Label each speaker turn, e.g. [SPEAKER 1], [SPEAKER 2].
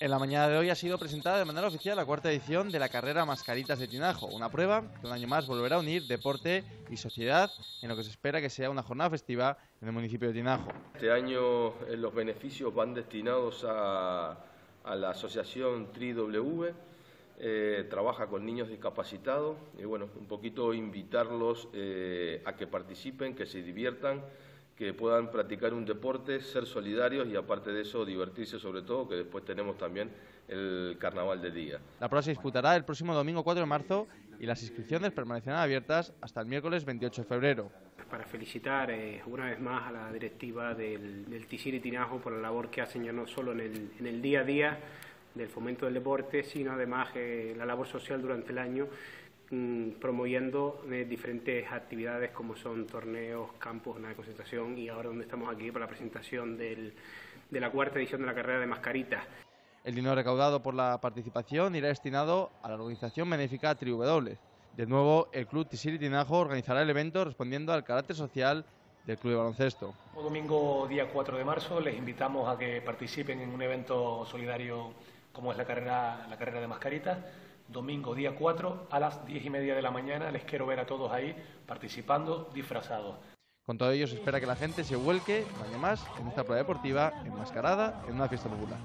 [SPEAKER 1] En la mañana de hoy ha sido presentada de manera oficial la cuarta edición de la carrera Mascaritas de Tinajo, una prueba que un año más volverá a unir deporte y sociedad en lo que se espera que sea una jornada festiva en el municipio de Tinajo.
[SPEAKER 2] Este año eh, los beneficios van destinados a, la asociación TRIW, eh, trabaja con niños discapacitados y bueno, un poquito invitarlos eh, a que participen, que se diviertan que puedan practicar un deporte, ser solidarios y aparte de eso divertirse sobre todo, que después tenemos también el carnaval de día.
[SPEAKER 1] La prueba se disputará el próximo domingo 4 de marzo y las inscripciones permanecerán abiertas hasta el miércoles 28 de febrero.
[SPEAKER 3] Para felicitar eh, una vez más a la directiva del, del y Tinajo por la labor que hacen ya no solo en el, en el día a día del fomento del deporte, sino además eh, la labor social durante el año promoviendo eh, diferentes actividades como son torneos, campos, una de concentración y ahora donde estamos aquí para la presentación de la cuarta edición de la carrera de mascaritas.
[SPEAKER 1] El dinero recaudado por la participación irá destinado a la organización benéfica W. De nuevo, el Club Tisiri Tinajo organizará el evento respondiendo al carácter social del Club de Baloncesto.
[SPEAKER 4] El domingo día 4 de marzo les invitamos a que participen en un evento solidario como es la carrera, la carrera de mascaritas domingo día 4 a las 10 y media de la mañana. Les quiero ver a todos ahí participando disfrazados.
[SPEAKER 1] Con todo ello se espera que la gente se vuelque un más en esta prueba deportiva enmascarada en una fiesta popular.